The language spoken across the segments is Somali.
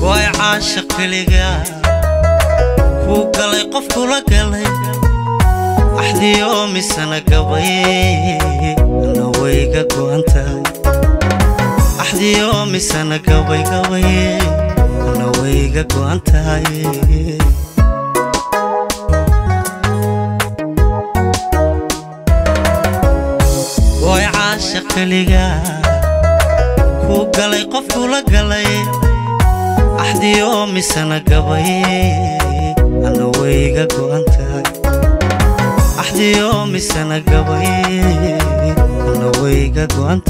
gooy caasha keliga kuu galay qof kula galay axdiyo misana gabay ana wayga go'an tahay axdiyo misana gabay gabay ana wayga go'an gooy caasha keliga kuu galay qof kula galay axdiyo misana gabay ana wayga go'an axdiyo misana gabay ana wayga go'an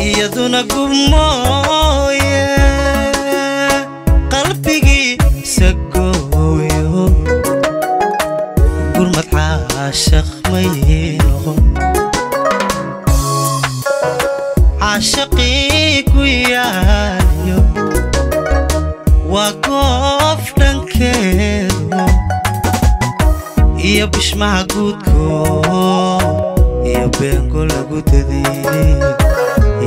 iyaduna waa goof dhankeedu iyo bishmaha guudko iyo beengo lagu daday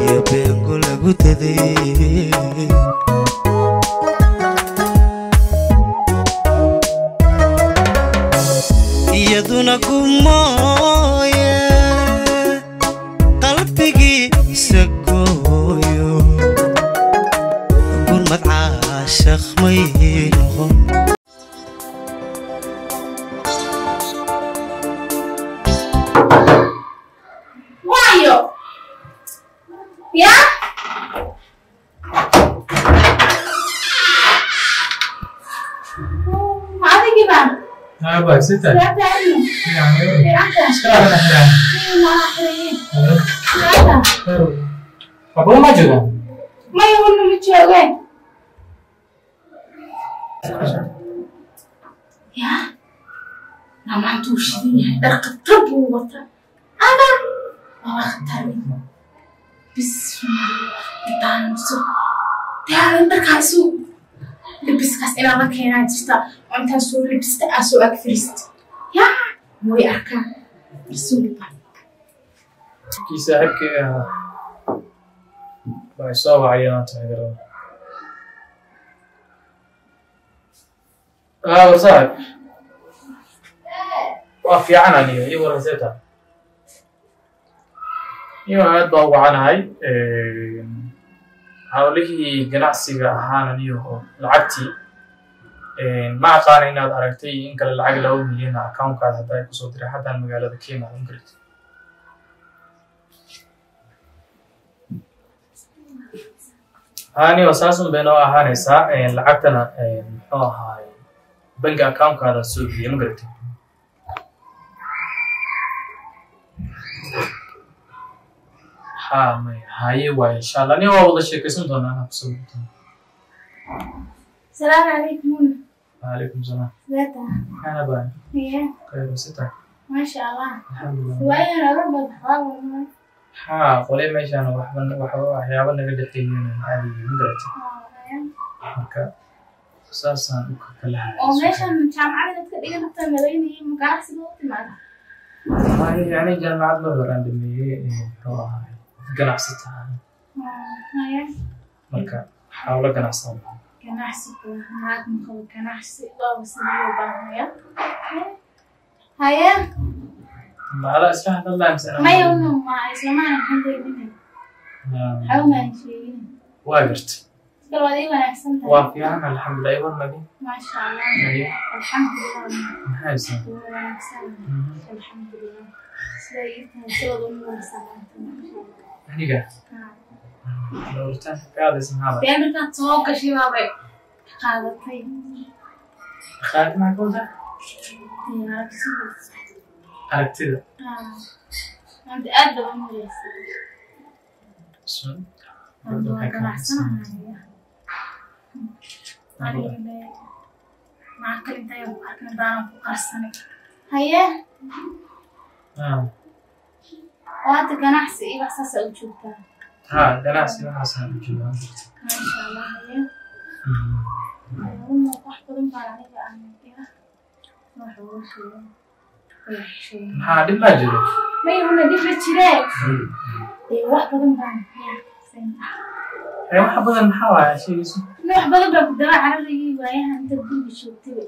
iyo beengo lagu daday iyaduna gumooye mooy loxo waayo yaa Ah, baik, sih, tadi. Ya, Siapa? Ya, ya. Siapa? ya. Siapa? Siapa? Siapa? Mau Siapa? Siapa? Siapa? Nama tuh sih terketer buat ada bawa ketar ini Bismillah. Ditahan musuh Tiada terkasu lebis kas ina ma keenaa jirta intaan soo lebista aa soo ag firist yaa way arkaan rasuulba Kii saaxiibkii ahaa. Way soo wacayeen taageerada. Ah, war saaxiib. Waa fiican aniga, see tahay. Iyo aad baa u wacanahay. Hawlihii ganacsiga ahaan aniyo oo lacagtii ma aqaana inaad aragtay in kale lacag laba milyan ah accountkaada hadda ay ku soo diray haddaan magaalada Kenya aan galit. anigo saasun bay noo ahaanaysaa lacagtana muxuu ahaay banki accountkaada soo geliyay ma garatay haye waaye insha allah aniga waa wada sheekaysan doonaa anaa ku soo salaamu calaykum salaam zata ana baan ya khayr sita maasha allah alxamdulilah waayan oga badxaa ha qolay meeshaan waxba waxba waxyaaba naga dhexeeyeen caadi ma garatay marka saasaan u kakalahay oo meeshan jaamacada dadka dhigan rabta madaynaya ma ganacsiga u timaada jaamacad mar horaan dhameeyey ahaan haya marka hawlo ganacsan ganacsi maala waa tahay. Fiican alxamdulilah maxaa aniga dhowritaanka ka hadlaysa maxaa waay been markaad soo gashay baabay qaadatay qaadi maxaa ka diyaarabsida aragtida anta aad ku qarsanay haye hadda ganacsi iyo wax saasa u joogtaa ha ganacsi waxaasaan u joogaa maasha allah haye uma wax badan baan aniga aan ya wax uga sheegay maxaa dhib baa jiro may huna dhib ma jiree dee wax badan baan ee waxa badan maxaa waaya sheegayso wax badan baan ku daba cararayay waayahan inta guriga joogtay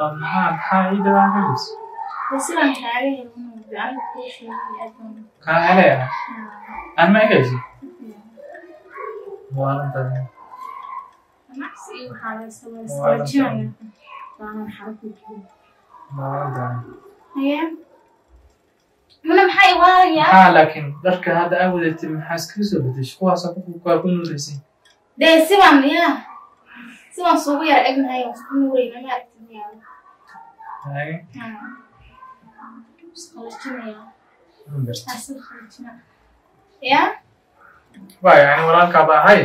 oo maxaa maxaa ciida waa galayso dee sidaan kaaga helno aniga kuu sheegay aad baan kaa helaya aan ma egayso maxaa laakiin dharka hadda aa wadatay maxaa iskaga soo bedeshay qofku waa ku nuuraysay dee siban ya siban suugu yar egnahay oo isku nuurayna ma aragtin yaa haye isqalajinaya ma garta asil qalajina ya waa yani walaalkaa baa ahay?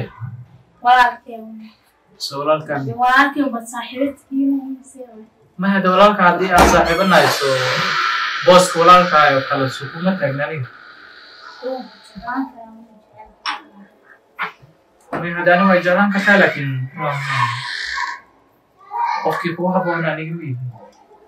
Ma hadda walaalka haddii aad saaxiibanayso booska walaalkaayo kale su kuma taagna aniga. Way jeclaan kartaa laakiin qofkii kugu habboon aniga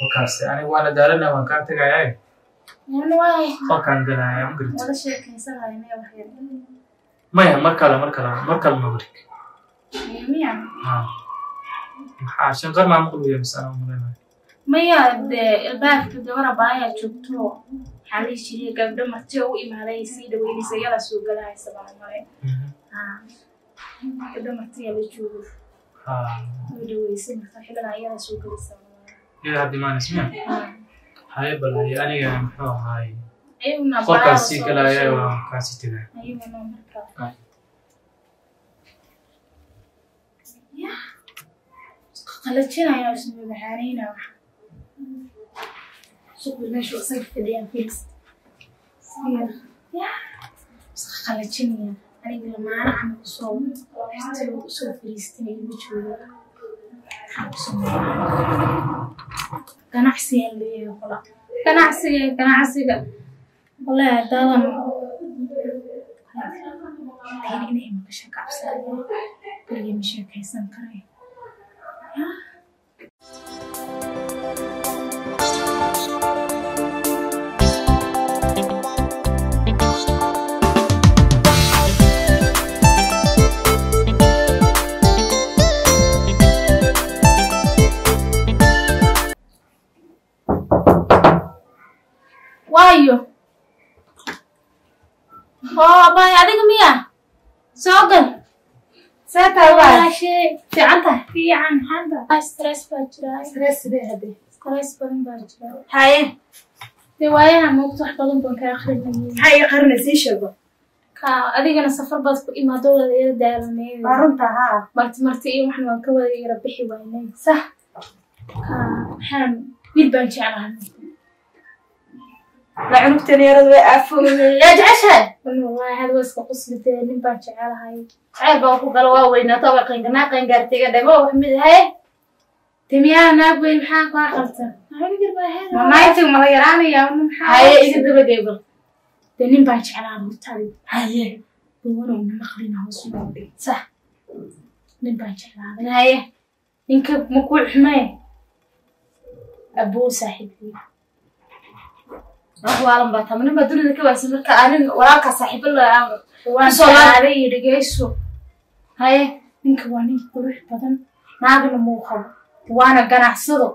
wakaas aniga waana daalana waan kaa tegayaa qolkaan galaya ma garta wada sheekaysanayna waxyar maya mar kale mar kale mar kale ma miya maxaa shanqar maa maqluya mise anaa malaynayo maya dee ilbaabka gabara baayaa joogto. Waxaa la jiray gabdho marti u imaaday sii dhaweynaysa iyada soo galahaysa baan mare gabdho martiya la joogo. Way dhaweysay marka xilligan iyada soo galaysa iyada hadda imaanays miya haye balay aniga muxuu ahaay qolkaas sii galaya waa kaasi marka qalajinaya isma maxaaneyna waxa shuqul meeshu isaga fadhiyaan filis qalajinaya aniga lamaana camal ku soo u soo fariistan ilma jooga ganacsiga leeyahay qola ganacsiga ganacsiga. Wallahi dadan inay maqasha kacabsan kaliya ma sheekaysan karay maxaa ii qarina sii sheego. Ka adigana safar baad ku imaado wada runta haa marti marti iyo waxna waan ka wada yara bixi waynay sax. Maxaan wiil baan jeclahay la cunugtan yaradu way aafowday yaa jeceshahay wallahi hada waa iska qusli dee nin baan jecelahay ceel baa ku galo waa weynaato waa qanganaa qangaartiga dhego wax mid ahay timiyaha naag weyn maxaa kaa qabta mamaytig mala yaraanaya maxaa haye iga dabageybal dee nin baan jeclaa hortaadi haye duwanow na maqlina hoos u dhowdhay sax nin baan jeclaaday haye ninka makuu xumaye abuu saaxiibkii wax waalan baa tama nin baa dunida ka waaysan marka anin walaalkaa saaxiibo la iyo dhegeyso haye ninka waa nin qurux badan naagna muu qabo waana ganacsado.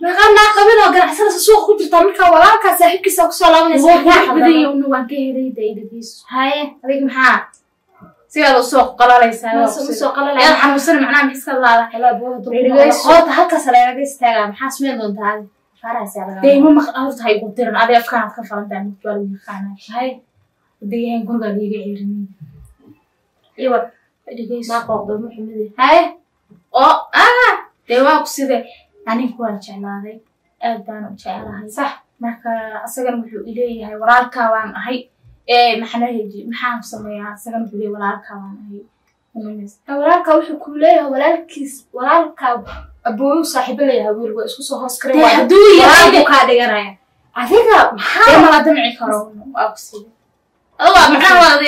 Meeqaa naa qabin oo ganacsadasa suuqa ku jirtaa markaa walaalkaa saaxiibkiisa ku soo laabanaysa. Waa qurux badan yowna waan ka helay da dhegeyso haye adiga maxaa? Sidaad u soo qalalaysaa u soo yaa qalalaya xanuunsan macnaha maxiska laada. Qoorta halkaas lagaga istaagaa maxaa samayn doontaa adi faarahaas dee ima maq horta ha igu diran adi afkaanaad ka falantaa mid baa lagu yaqaanaa haye deegaan gurigaa liiga ceerinay iwad haye oo ah dee waa ku side aninku waan jeclaaday aad baan u jeclahay sax marka asagana wuxuu ileeyahay walaalkaa waan ahay maxaan sameeyaa asagana wuxuu leeyahay walaalkaa waan ahay walaalkaa wuxuu ku leeyahay walaalkiis walaalkaa abooyu saaxiibo leeyahay wiil waa isku soo hoos kareen. Dee hadduu yahay- kaa dhiganaya adiga maxaa mala damci karo?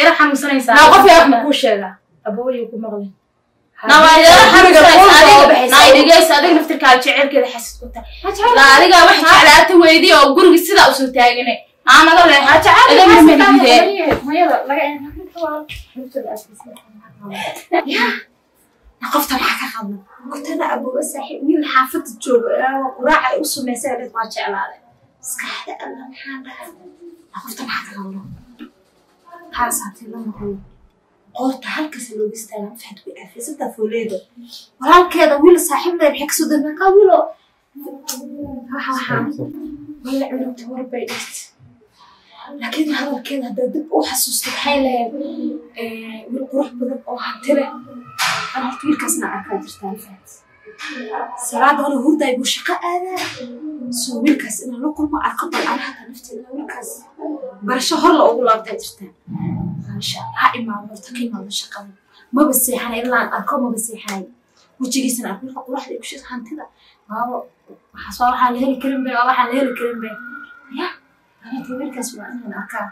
Yara xanuunsanaysaa? Qof yaa ma kuu sheegaa. Abooyo ku adiga naftirkaaga jecelkeeda xasid tahay. Adiga wax jeclaata oo sidaa u soo taagane. Naga medigidee qofta maxaa ka qaldan kutana abooba saaxiib wiil xaafada jooga ee quraac ay u samaysay dhad waa jeclaaday maskaxda alla maxaa dhahay qofta maxaa ka la noqon qoorta halkaas looga istaaga maxaad ku aafisanta fooleyda walaalkeeda wiil saaxiibna maxay ka soo dambaa wiilo waxa waxaa cunugta warbay dhigta laakiin hadalkeeda haddaa dib u xasuusta waxay lahayd wiil qurux badan oo hanti leh aan horta wiilkaasna arkaa jirtaa fahat salaada hore hurdaay buu shaqo aadaa soo wiilkaas inaan la kulmo arko bal ana hata nafteeda wiilkaas barasho hor la ugu laabtaa jirtaa maasha ha imaado horta ka imaado shaqada maba seexanay ilaa arko maba seexanay wejigiisana arko wiilka quruxda iyo kushida hantida waabo waxaas waa waxaan la heli karin be waa waxaan la heli karin be. Ya anata wiilkaas waa inaan arkaa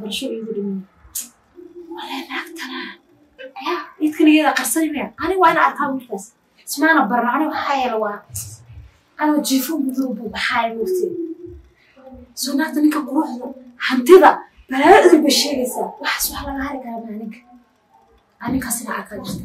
barasho iigu dhimiya walee naagtana ya idkan iyada qarsanimaya ani waa inaan arkaa wiilkaas. Ismaana barno ani waxaa yeela waa anoo jiifo mudow buu baxaaya mogtee soo naagta ninka quruxda hantida balaayo idin bay sheegaysaa. Waxaas wax laga hari karaa maaninka aninkaas inaa arkaa jirta